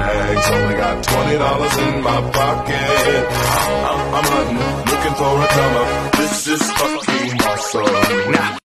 bags. Only got twenty dollars in my pocket. I'm, I'm hunting, looking for a come up. This is fucking awesome. Nah.